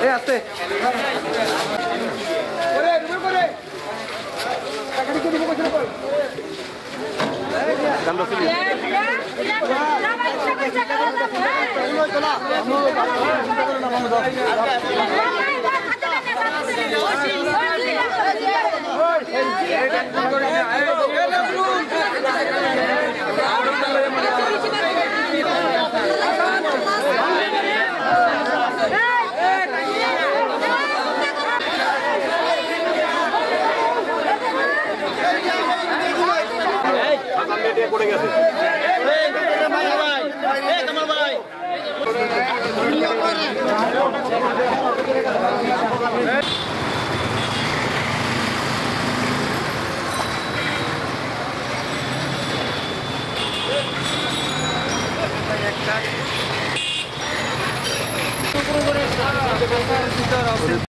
এ আস্তে করে রুবেল করে টাকাটি কি দিব কইছিল কই দাম রাখি দিয়া দিয়া দিয়া দিয়া দিয়া দিয়া দিয়া পড়ে গেছে। একটা